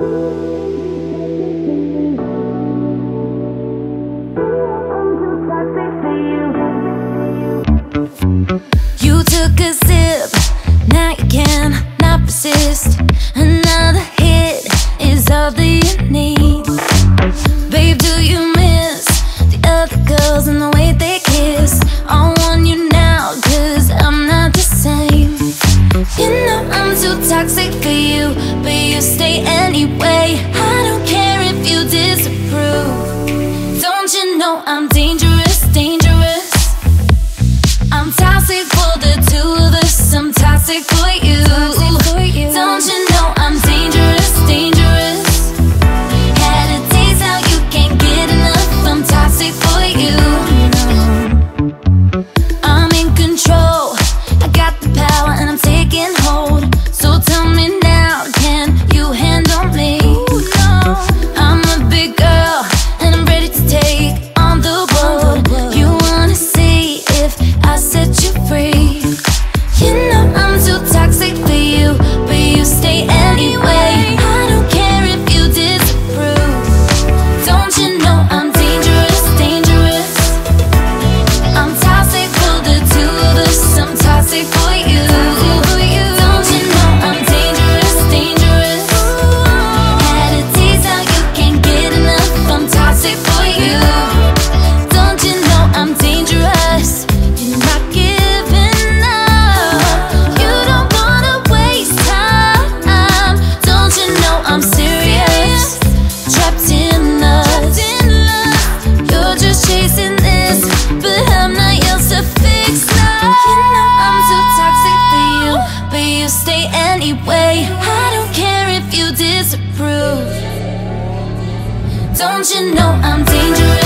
You took a sip, now you can not resist. Another hit is all that you need. You know I'm too toxic for you, but you stay anyway. I don't care if you disapprove. Don't you know I'm dangerous, dangerous? I'm toxic for the two of us, I'm toxic for you. prove Don't you know I'm dangerous?